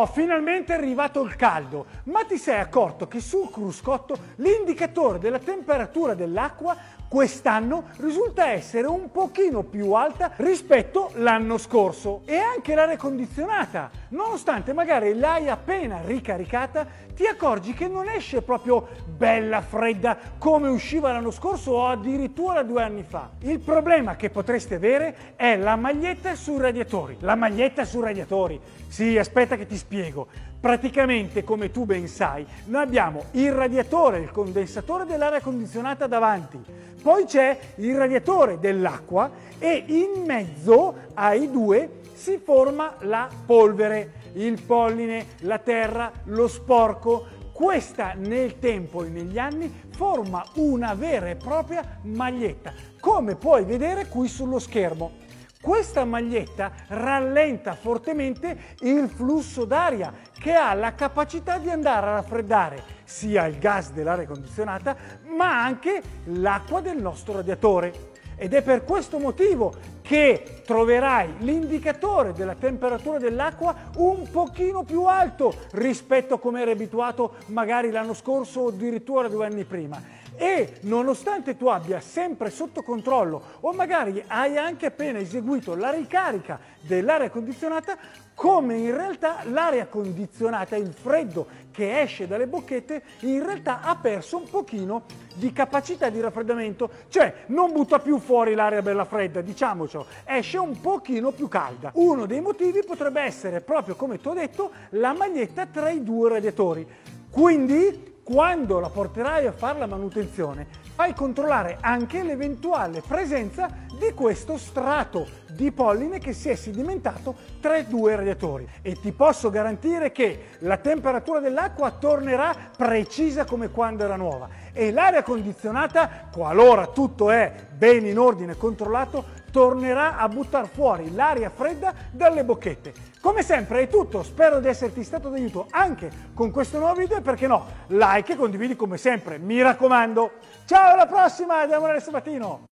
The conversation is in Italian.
Oh, finalmente è arrivato il caldo, ma ti sei accorto che sul cruscotto l'indicatore della temperatura dell'acqua quest'anno risulta essere un pochino più alta rispetto l'anno scorso e anche l'aria condizionata, nonostante magari l'hai appena ricaricata, ti accorgi che non esce proprio bella fredda come usciva l'anno scorso o addirittura due anni fa. Il problema che potresti avere è la maglietta sui radiatori. La maglietta sui radiatori. Sì, aspetta che ti spiego. Praticamente, come tu ben sai, noi abbiamo il radiatore, il condensatore dell'aria condizionata davanti, poi c'è il radiatore dell'acqua e in mezzo ai due si forma la polvere, il polline, la terra, lo sporco. Questa nel tempo e negli anni forma una vera e propria maglietta, come puoi vedere qui sullo schermo. Questa maglietta rallenta fortemente il flusso d'aria che ha la capacità di andare a raffreddare sia il gas dell'aria condizionata ma anche l'acqua del nostro radiatore. Ed è per questo motivo che troverai l'indicatore della temperatura dell'acqua un pochino più alto rispetto a come eri abituato magari l'anno scorso o addirittura due anni prima e nonostante tu abbia sempre sotto controllo o magari hai anche appena eseguito la ricarica dell'aria condizionata, come in realtà l'aria condizionata, il freddo che esce dalle bocchette, in realtà ha perso un pochino di capacità di raffreddamento, cioè non butta più fuori l'aria bella fredda, diciamocelo, esce un pochino più calda. Uno dei motivi potrebbe essere proprio come ti ho detto la maglietta tra i due radiatori. Quindi quando la porterai a fare la manutenzione, fai controllare anche l'eventuale presenza di questo strato di polline che si è sedimentato tra i due radiatori. E ti posso garantire che la temperatura dell'acqua tornerà precisa come quando era nuova. E l'aria condizionata, qualora tutto è ben in ordine e controllato, tornerà a buttare fuori l'aria fredda dalle bocchette. Come sempre è tutto, spero di esserti stato d'aiuto anche con questo nuovo video e perché no, like e condividi come sempre, mi raccomando. Ciao alla prossima da Emanuele Sabatino!